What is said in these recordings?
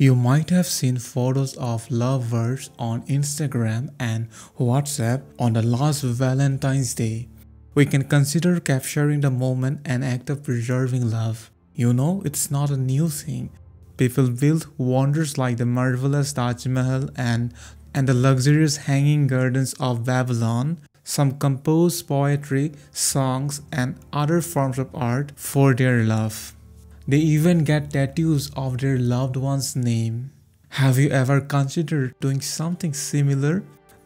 You might have seen photos of lovers on Instagram and WhatsApp on the last Valentine's Day. We can consider capturing the moment an act of preserving love. You know, it's not a new thing. People build wonders like the marvelous Taj Mahal and, and the luxurious hanging gardens of Babylon. Some compose poetry, songs, and other forms of art for their love. They even get tattoos of their loved one's name. Have you ever considered doing something similar?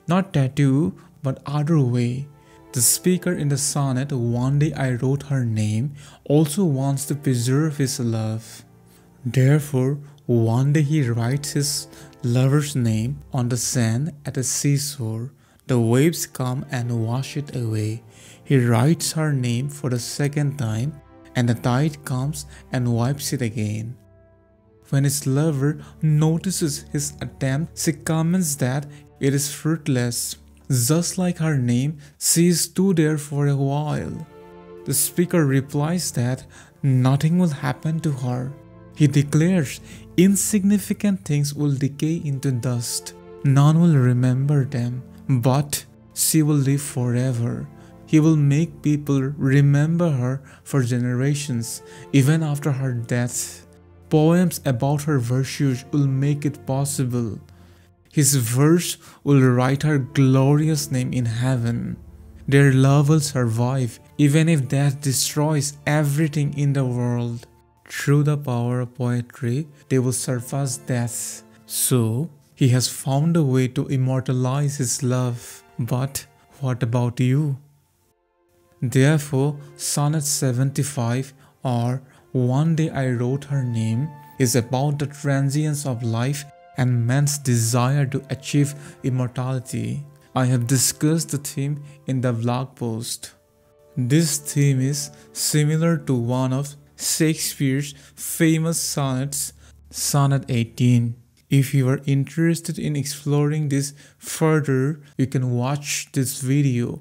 Not tattoo, but other way. The speaker in the sonnet, One Day I Wrote Her Name, also wants to preserve his love. Therefore, one day he writes his lover's name on the sand at the seashore. The waves come and wash it away. He writes her name for the second time and the tide comes and wipes it again. When his lover notices his attempt, she comments that it is fruitless. Just like her name, she stood there for a while. The speaker replies that nothing will happen to her. He declares insignificant things will decay into dust. None will remember them, but she will live forever. He will make people remember her for generations, even after her death. Poems about her virtues will make it possible. His verse will write her glorious name in heaven. Their love will survive even if death destroys everything in the world. Through the power of poetry, they will surpass death. So, he has found a way to immortalize his love. But what about you? Therefore, Sonnet 75 or One Day I Wrote Her Name is about the transience of life and man's desire to achieve immortality. I have discussed the theme in the blog post. This theme is similar to one of Shakespeare's famous sonnets, Sonnet 18. If you are interested in exploring this further, you can watch this video